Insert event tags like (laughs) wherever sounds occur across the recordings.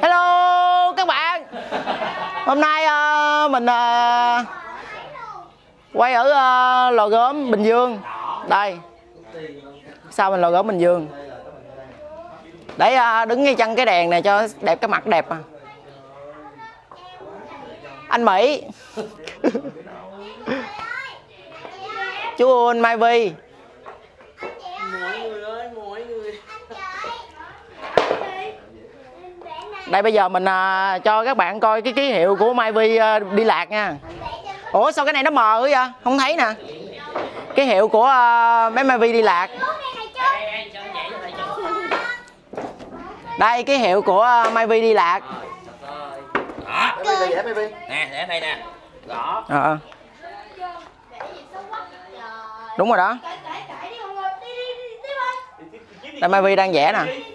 hello các bạn. Hôm nay uh, mình uh, quay ở uh, lò gốm bình dương. Đây. Sao mình lò gốm bình dương? Để uh, đứng ngay chân cái đèn này cho đẹp cái mặt đẹp à. Anh mỹ. (laughs) Chú Uôn Mai Vi mọi người ơi mọi người đây bây giờ mình à, cho các bạn coi cái ký hiệu của Mai Vi à, đi lạc nha ủa sao cái này nó mờ quá vậy không thấy nè ký hiệu của à, bé Mai Vi đi lạc đây ký hiệu của à, Mai Vi đi lạc đó nè để đây nè gõ Ờ, đúng rồi đó đây Mai Vi đang vẽ nè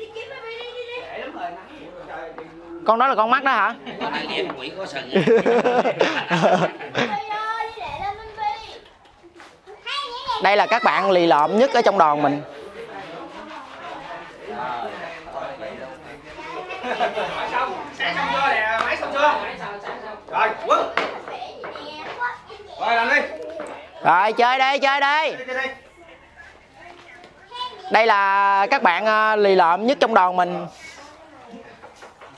con đó là con mắt đó hả? (laughs) Đây là các bạn lì lợm nhất ở trong đoàn mình. Rồi chơi đi chơi đi. Đây là các bạn à, lì lợm nhất trong đoàn mình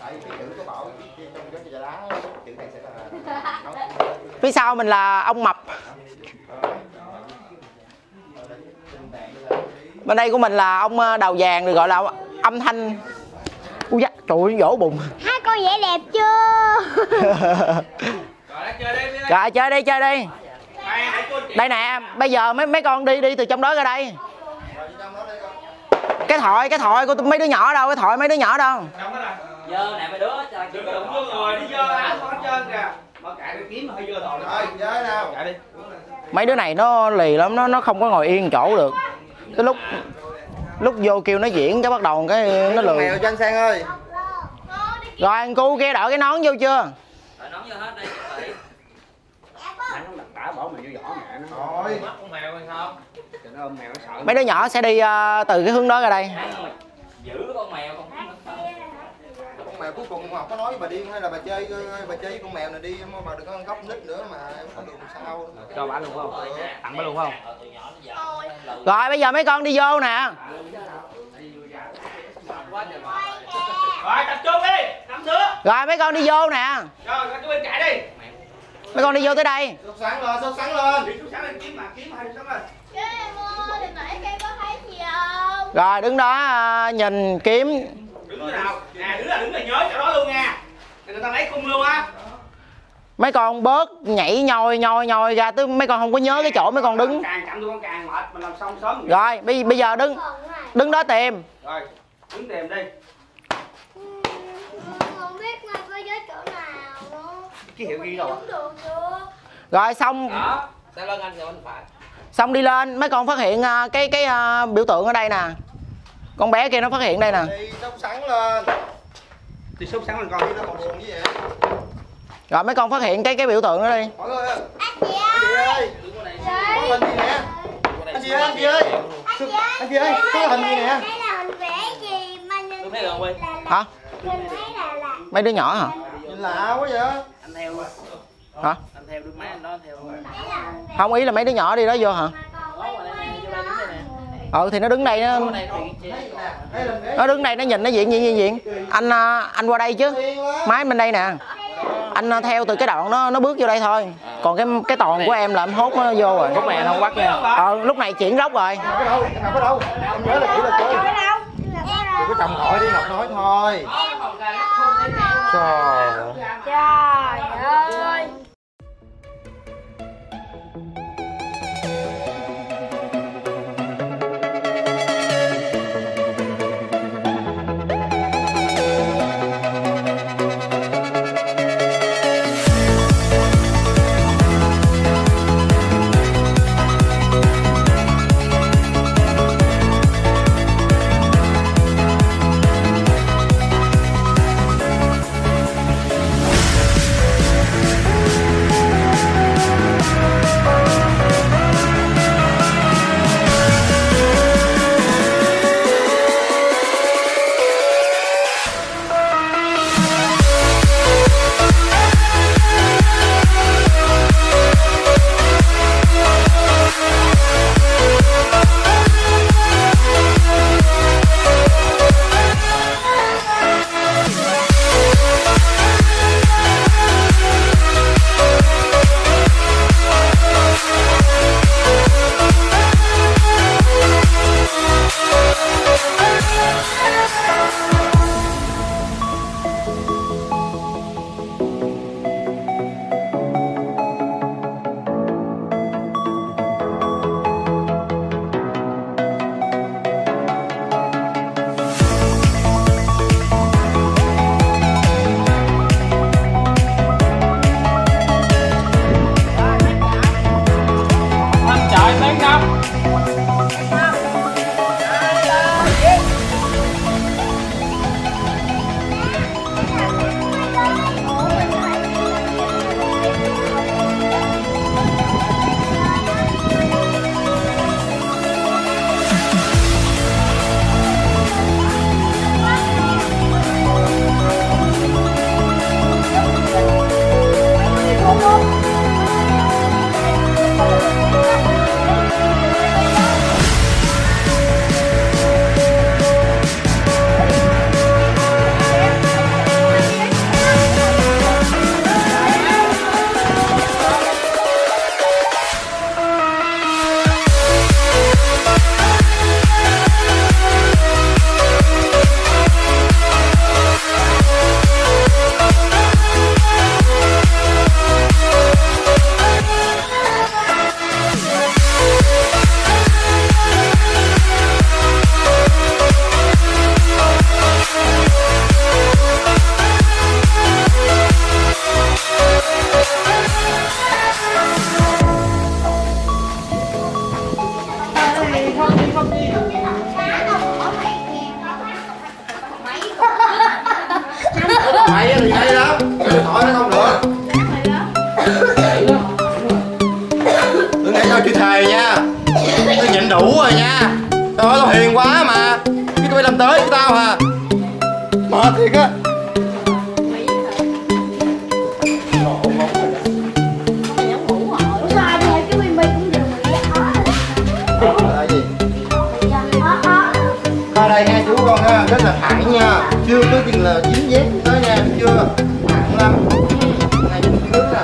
tại vì cái chữ có bảo trong cái trà đá chữ này sẽ là nó phía sau mình là ông mập. Bên đây của mình là ông à, đầu vàng được gọi là âm thanh. Ui da, trời ơi, vỗ bụng. (laughs) Hai con vẽ đẹp chưa? (laughs) Rồi chơi đi chơi đi. Đây, nè bây giờ mấy mấy con đi đi từ trong đó ra đây. Cái thoại cái thoại của tụi- mấy đứa nhỏ đâu cái thoại mấy đứa nhỏ đâu. Dơ nè. Mấy đứa cho đừng có đụng vô người đi dơ áo hết trơn kìa mấy đứa này nó lì lắm nó nó không có ngồi yên chỗ được. Cái lúc lúc vô kêu nó diễn cái bắt đầu cái nó lười. Mèo cho anh sang ơi. Rồi anh cu kia đội cái nón vô chưa? Rồi nóng vô hết đây chuẩn bị. Đã bỏ mèo vô vỏ mẹ nó. Rồi. Mắt con mèo hay sao? Cho nó ôm mèo nó sợ. Mấy đứa nhỏ sẽ đi ờ, từ cái hướng đó ra đây. Giữ con mèo con con mèo cuối cùng học có nói với bà đi hay là bà chơi bà chơi với con mèo này đi mà bà đừng có ăn góc nít nữa mà em có đường sao cho bà luôn không? Tặng bà luôn không? Rồi bây giờ mấy con đi vô nè. Rồi tập trung đi. Năm đứa rồi mấy con đi vô nè. Rồi các chú bên chạy đi. Mấy con đi vô tới đây. Sốt sắng lên sốt sắng lên. Đi chú sáng lên kiếm mà kiếm hai sáng lên. Rồi đứng đó ờ, nhìn kiếm đứng nào nè đứng là đứng là nhớ chỗ đó luôn nha. Người ta lấy khung luôn á. Mấy con bớt nhảy nhoi nhoi nhoi ra tới mấy con không có nhớ cái chỗ mấy con đứng. Càng chậm tôi con càng mệt mình làm xong sớm rồi. Bây, bây giờ đứng đứng đó tìm. Rồi đứng tìm đi. Không biết mai có giới chỗ nào ký hiệu ghi đâu Đúng được chưa? Rồi xong. Đó. Sao lên anh rồi anh phải? Xong đi lên mấy con phát hiện ờ, cái cái ờ, biểu tượng ở đây nè con bé kia nó phát hiện đây nè. Đi sắng lên. Đi sốt sáng lên con đi một đường như vậy? Rồi mấy con phát hiện cái cái biểu tượng đó đi. Mọi người ơi. Anh chị anh ơi. Chị hình gì nè? Anh chị ơi anh chị ơi. Anh chị ơi. Có hình gì nè? Đây là hình vẽ gì mà hả? Mấy đứa nhỏ hả? Nhìn lạ quá vậy. Anh theo. Luôn hả? Anh theo đứa má anh đó anh theo. Không ý là mấy đứa nhỏ đi đó vô hả ừ thì nó đứng đây nó nó đứng đây nó nhìn nó diện gì gì diện anh à, anh qua đây chứ. Máy bên đây nè. Anh à, theo từ cái đoạn nó nó bước vô đây thôi. Còn cái cái toàn của em là em hốt nó vô rồi. Lúc này anh không bắt nha. ờ lúc này chuyển góc rồi. Có chồng gọi đi Ngọc nói thôi. Trời ơi. là thẳng nha. Chưa có chừng là dính dép tới nha chưa? Thẳng lắm ừ, này cũng dưới là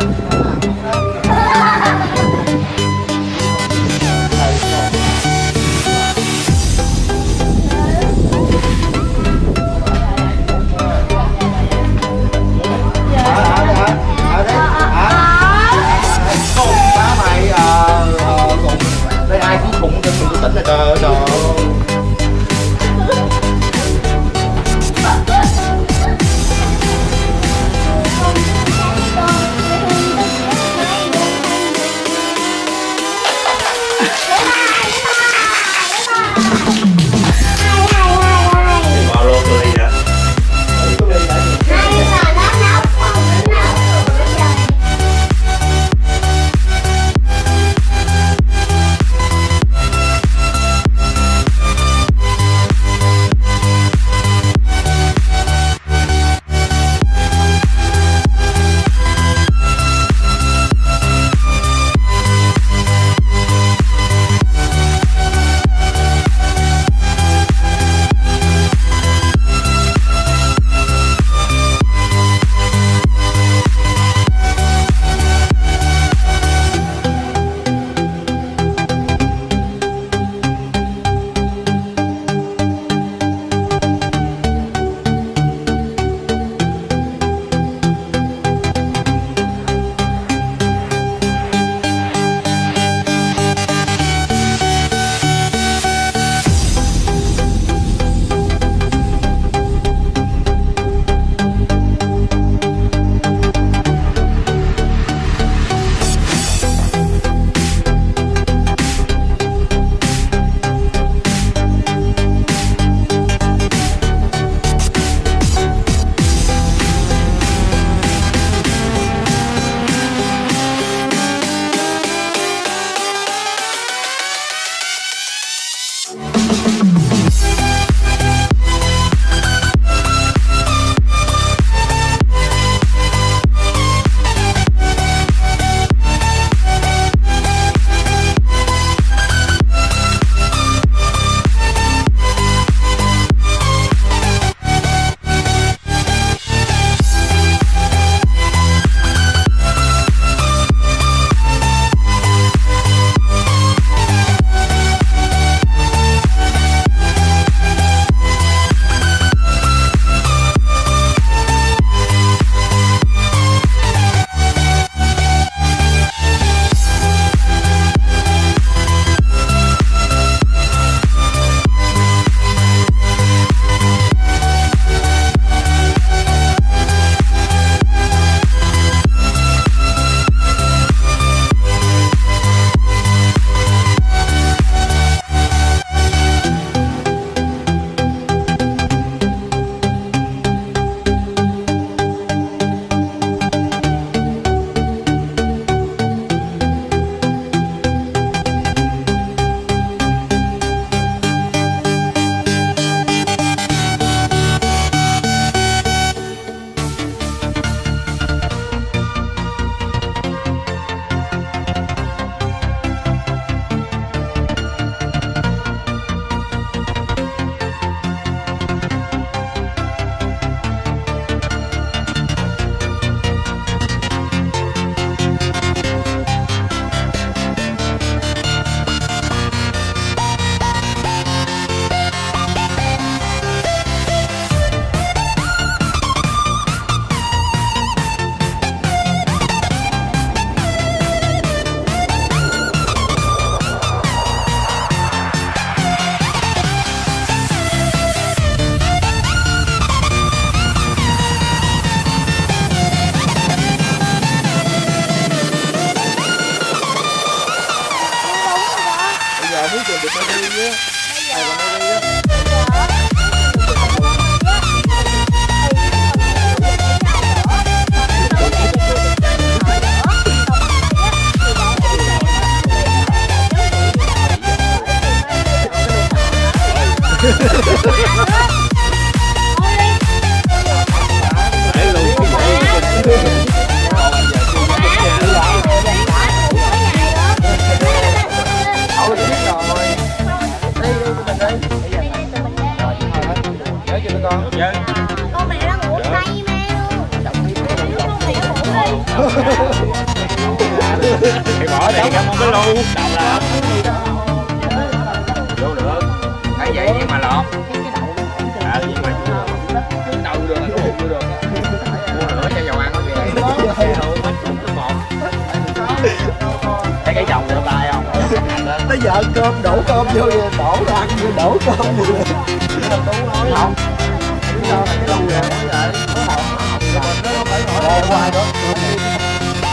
tới giờ cơm đổ cơm vô vậy đổ ra ăn vô đổ cơm vô đúng nói không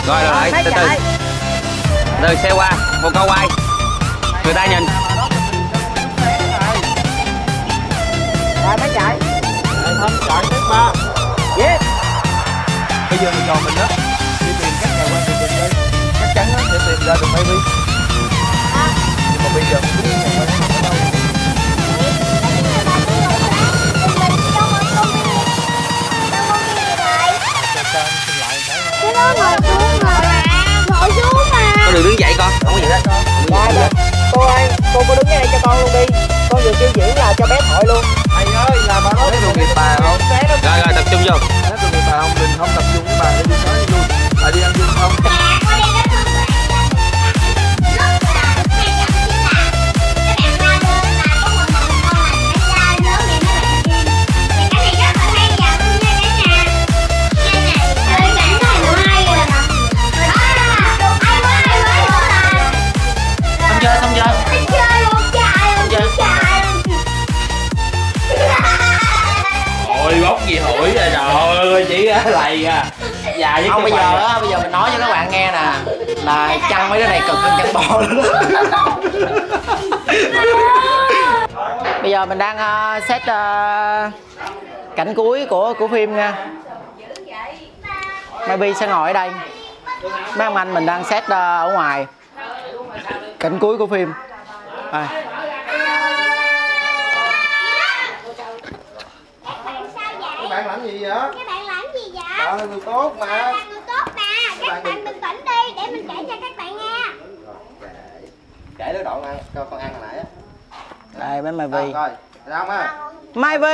rồi rồi từ từ. từ xe qua một câu quay. Người ta nhìn. Rồi mới chạy không chạy tiếp ba yes. Bây giờ mình còn mình đó. Đi tìm các nhà quan tiền đây chắc chắn nó sẽ tìm ra được maybe mà bây giờ không biết nhà quan ở đâu. Cái đó ngồi xuống mà. Ngồi xuống mà. Con đừng đứng dậy con không có gì hết. Dạ, dạ. cô ơi mấy đứa này cực hơn chăn bò nữa bây giờ mình đang uh, set uh, cảnh cuối của của phim nha. Maybe sẽ ngồi ở đây. Mấy ông anh mình đang set uh, ở ngoài. Cảnh cuối của phim. À, Các bạn làm gì vậy? Các bạn làm gì vậy? Là người tốt mà. Là người tốt mà. Các bạn bình tĩnh đi để mình kể cho các Kể đứa đoạn ăn, cho con ăn hồi nãy á. Đây bé Rồi, maybe rồi, ra không á? maybe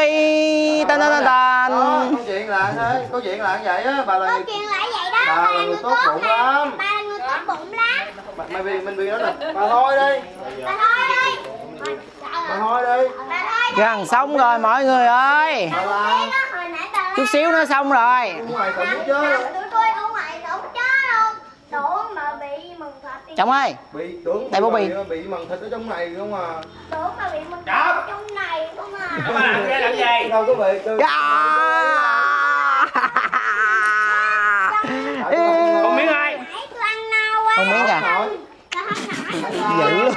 tan tan tan tan. Đó, câu chuyện là thế, câu chuyện là như vậy á, bà là Câu người chuyện lại vậy đó Bà Bà là là người người tốt tốt bụng lắm. Bà là người tốt bụng lắm. Bà- Mày vì mình vì nó nè, bà thôi đi, Bà thôi đi. Bà thôi đi. Bà thôi đi. Gần xong rồi mọi người ơi. Đó chút xíu nữa xong rồi. Ngoài tự làm chứ tụi tôi ở ngoài đủ chó luôn Đủ mà bị chồng ơi. Bị tưởng Đây, bố Bì. bị mần thịt ở trong này không à? Tưởng mà bị mừng thịt ở trong này không à? Mà làm cái làm gì? Đâu có bị, tôi con miếng ai? Không miếng à dữ luôn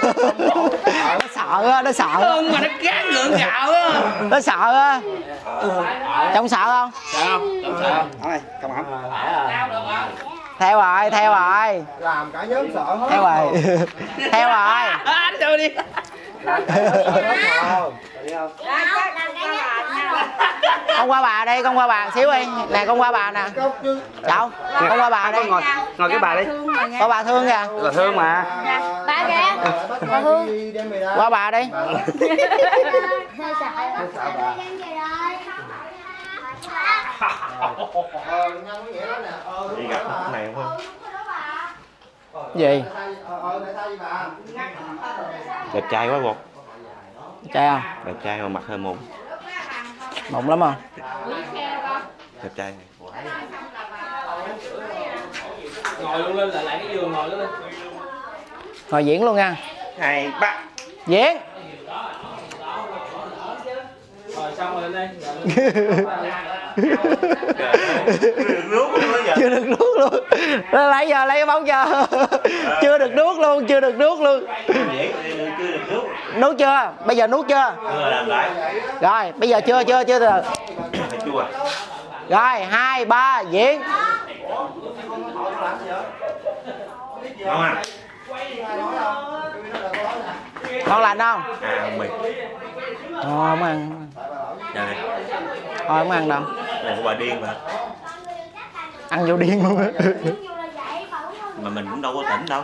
nó sợ á nó sợ ơn mà nó cán lượng gạo á. Nó sợ á chồng sợ không? Sao không? Sao theo rồi theo rồi. Làm cả nhóm sợ hết. Theo rồi. (laughs) Theo rồi. (laughs) Anh đi làm cái nhất con qua bà đi con qua bà xíu đi. Nè con qua bà nè. Đâu? Con qua bà đi. ngồi ngồi cái bà đi. Qua bà thương kìa. Là thương mà. Ba kìa. Bà Hương đem về đây. Qua bà đi. Hơi sợ Ờ, nhân cái nghĩa đó nè. Ờ, đúng rồi đó bà. này không? Gì? Ờ, ờ, tại sao vậy bà? đẹp trai quá bột trai không? Đẹp trai mà mặt hơi mụn. Mộng lắm không? Đẹp trai. Ngồi luôn lên lại lại cái giường ngồi lên. Ngồi diễn luôn nha. Hai ba. Diễn. Rồi xong rồi lên đây (laughs) chưa được nuốt luôn. Nó lấy giờ lấy cái bóng chưa (laughs) chưa được nuốt luôn chưa được nuốt luôn. Nuốt chưa? Bây giờ nuốt chưa? Rồi bây giờ chưa chưa chưa. Được rồi hai ba diễn. Không à. Ngon lành không? À mì Ờ, không ăn. Đây thôi không ăn đâu. Này của bà điên mà. Ăn vô điên luôn á. Mà mình cũng đâu có tỉnh đâu.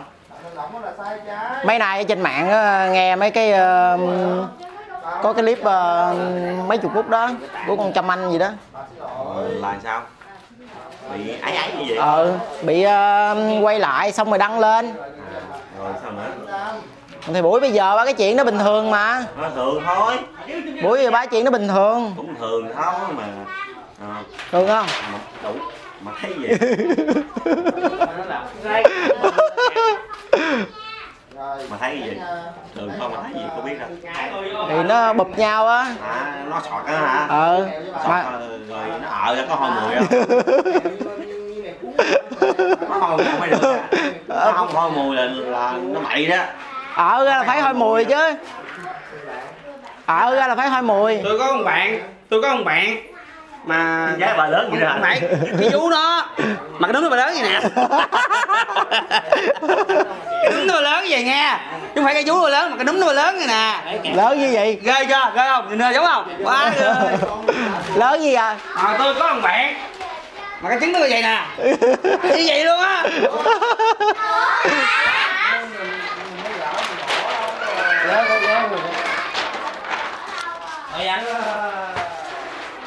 Mấy nay ở trên mạng á, nghe mấy cái ờ, có cái clip ờ, mấy chục phút đó của con Trâm Anh gì đó. Là sao? Bị ấy ấy như vậy. Ờ bị ờ, quay lại xong rồi đăng lên. Rồi sao nữa thì buổi bây giờ ba cái chuyện đó bình thường mà. Nó thường thôi. Buổi giờ ba chuyện đó bình thường. Cũng thường thôi mà. À, thường không? Mà đủ mà thấy gì? Mà thấy gì? Thường thôi mà thấy gì có biết đâu. Thì nó bụp nhau á. À, nó sọt á hả? Ờ sọt mà rồi nó ở ra có hôi mùi không? Nó hôi mùi mới được. Á. nó không hôi mùi là, là nó bậy đó ở ra là phải hôi mùi chứ. ở ra là phải hôi mùi. Tôi có một bạn tôi có một bạn mà giá bà lớn vậy không phải cái vú nó mà cái đúng nó bà lớn vậy nè. (laughs) Cái đúng nó bà lớn vậy nghe. Chứ không phải cái vú bà lớn mà cái đúng nó bà lớn vậy nè. Lớn như vậy. Ghê chưa? Ghê không? Nhìn nè giống không? Quá (laughs) ghê. Lớn gì à à, tôi có một bạn mà cái trứng nó như vậy nè. Như vậy luôn á (laughs)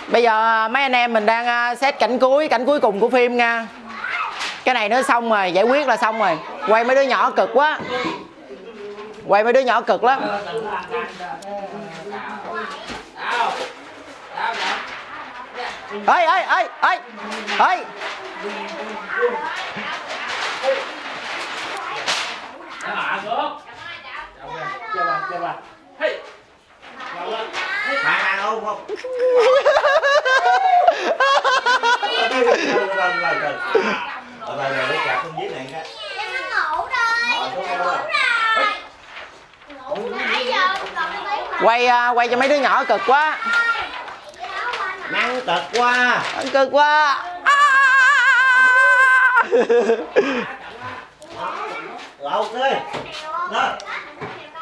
bây giờ à, mấy anh em mình đang à, xét cảnh cuối cảnh cuối cùng của phim nha. Cái này nó xong rồi, giải quyết là xong rồi. Quay mấy đứa nhỏ cực quá. Quay mấy đứa nhỏ cực lắm. Ơi ơi ơi ơi ơi Hà Hà không không Rồi rồi rồi chặt con giết này cái Em nó ngủ rồi Ngủ rồi quay à, quay cho mấy đứa nhỏ cực quá Năng tật quá cực quá À! Lột đi Đó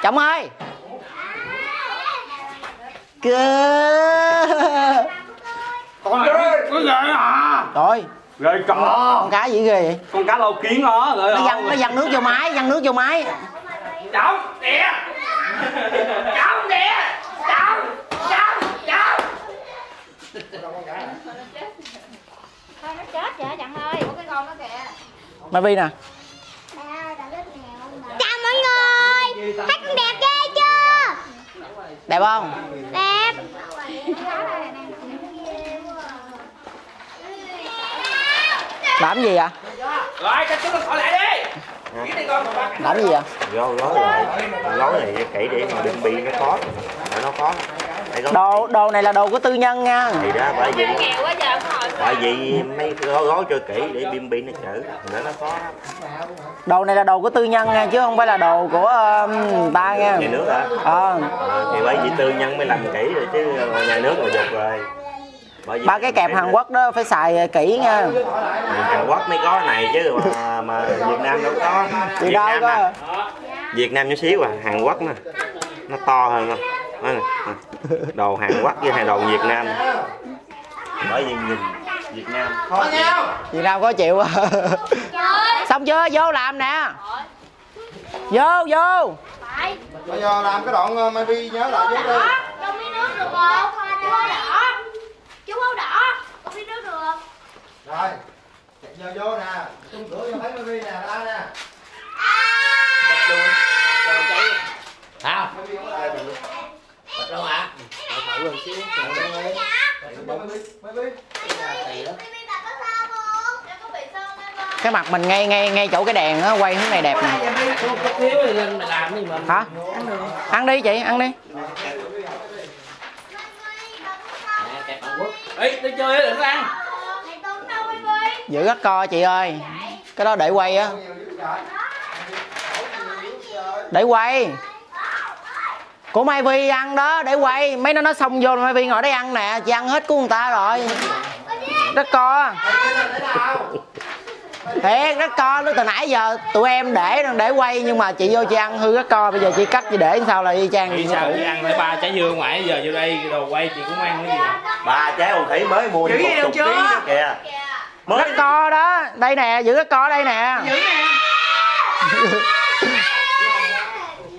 chồng ơi. Cơ. Con có ghê hả? Rồi. Ghê con con cá gì ghê vậy? Con cá lô kiến đó rồi nó văng nó văng nước vô máy văng nước vô máy. Chồng đĩa chồng đĩa chồng chồng chồng Thôi nó chết vậy chẳng ơi. Ủa cái con nó kìa mai vi nè Chào mọi người Thấy con đẹp ghê chưa? Đẹp không? Đẹp. Làm gì ạ rồi cho chúng khỏi lại đi. Làm gì ạ Gói gói lại Gói này kỹ để mà đựng bi nó khó. Nó khó đồ đồ này là đồ của tư nhân nha. Thì đó bởi vì Nghèo quá giờ không hỏi bởi vì mấy gói, gói cho kỹ để bim bi nó chữ để nó khó. Đồ này là đồ của tư nhân nha chứ không phải là đồ của uh, người ta nha. Nhà nước hả? Ờ. À, thì bởi vì tư nhân mới làm kỹ rồi chứ nhà nước rồi dục rồi. Bởi vì ba cái kẹp Hàn Quốc đó phải xài kỹ nha. Hàn Quốc mới có này chứ mà, mà Việt Nam đâu có. Thì đâu Nam có. nè, Việt Nam nhỏ xíu à Hàn Quốc nè. Nó to hơn không Đó nè, nè. đồ Hàn Quốc với hai đồ Việt Nam. Bởi vì nhìn Việt Nam khó chịu. Việt Nam có chịu à. xong chưa? Vô làm nè. Vô vô. Bây giờ làm cái đoạn ờ, mai vi nhớ lại với đi Trong miếng nước được không? Chú áo đỏ. Chú áo đỏ Trong miếng nước được. Rồi giờ vô nè. Tung cửa vô thấy mai vi nè ra nè. Sao bị sao em không? cái mặt mình ngay ngay ngay chỗ cái đèn á quay hướng này đẹp nè. Xíu hả? ăn đi chị ăn đi. Giữ gắt co chị ơi. Cái đó để quay á. Để quay của Mai Vi ăn đó để quay. Mấy nó nó xong vô Mai Vi ngồi đấy ăn nè. Chị ăn hết của người ta rồi. Rất co. Thiệt rất co. Nó từ nãy giờ tụi em để để quay nhưng mà chị vô chị ăn hư rất co. Bây giờ chị cắt chị để sao là y chang Vì sao chị ăn phải ba trái dưa ngoài giờ vô đây đồ quay chị cũng ăn cái gì nè? Ba trái hồng thủy mới mua Giữ một chục chưa? ký nữa kìa. Mới rất co đó. Đây nè giữ rất co đây nè. (laughs)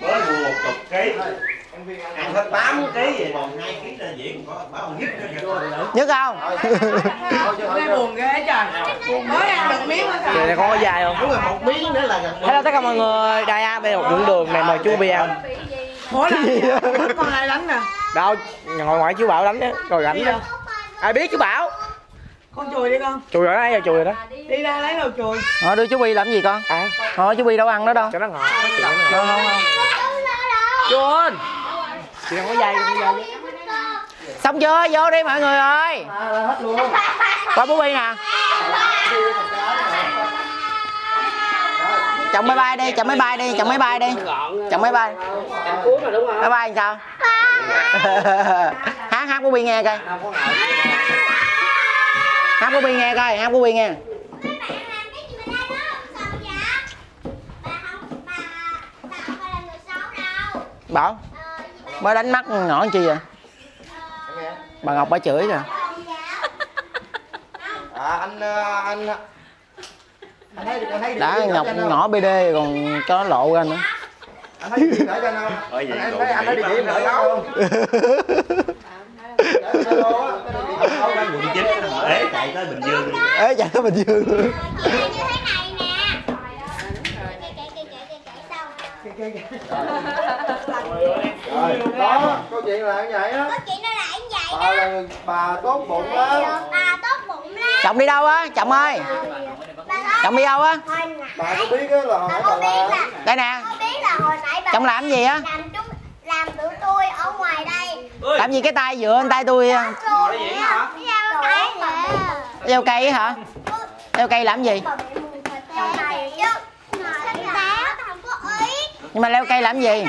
Mới mua một chục ký ăn hết 8 kg vậy còn 2 kg ra diễn có báo còn nhất nhất không? Nghe buồn ghê trời. Mới ăn được miếng Vậy này có dài không? đúng rồi một miếng nữa là Hello tất cả mọi người, đây A bên một đường đường này mời chú Bi ăn Ủa là (laughs) con ai đánh nè? Đâu, ngồi ngoài chú Bảo đánh đó, rồi rảnh đó. Ai biết chú Bảo? Con chùi đi con. Chùi rồi giờ chùi rồi đó. Đi ra lấy đồ chùi. Thôi đưa chú Bi làm gì con? À. Thôi chú Bi đâu ăn đó đâu. Cho nó ngọt. Không không không Chuồn Chị đang có dây, có dây. Xong chưa? Vô đi mọi người ơi. Qua bố Bi nè. Chồng máy bay đi, chồng máy bay đi, chồng máy bay đi. Chồng máy bay Máy bay làm sao? (laughs) hát hát bố Bi nghe coi. Hát bố Bi nghe coi, hát bố Bi nghe. Bảo Mới đánh mắt nhỏ chi vậy? Bà Ngọc bà chửi kìa à anh ờ, anh anh thấy anh thấy Đã Ngọc không? nhỏ BD còn cho nó lộ ra nữa. Anh thấy địa điểm ở trên không? Anh lộ thấy anh thấy địa điểm ở đâu quận 9 để chạy tới Bình Dương Ê chạy tới Bình Dương. Luôn rồi đó câu chuyện là như vậy á. Bà là bà tốt bụng lắm. Chồng đi đâu á? Chồng ơi? Chồng đi đâu á? bà có biết á là hồi nãy bà là Đây nè. Con biết là hồi nãy bà Chồng làm gì á? làm chúng làm tụi tôi ở ngoài đây. Làm gì cái tay dựa lên tay tôi vậy Leo cây á hả? Leo cây làm gì? cái này chứ mà táo không có ý nhưng mà leo cây làm gì?